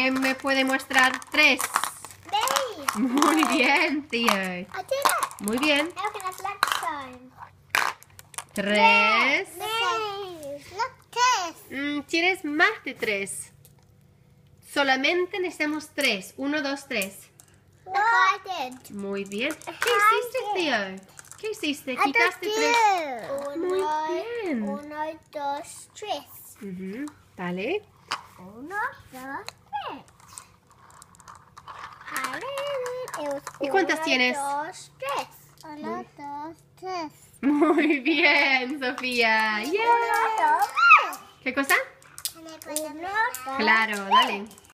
¿Quién me puede mostrar tres? Muy bien, it. Muy bien. Tres. Mm, ¿Quieres más de tres? Solamente necesitamos tres. Uno, dos, tres. Muy bien. ¿Qué hiciste, tío? ¿Qué hiciste? Quitaste tres. Muy bien. uno, dos, tres. Vale. Uno, dos, ¿Y cuántas uno, tienes? dos, tres. Uno, dos, tres. Muy bien, Sofía. Yeah. Uno, dos, ¿Qué cosa? Uno, dos, Claro, dale.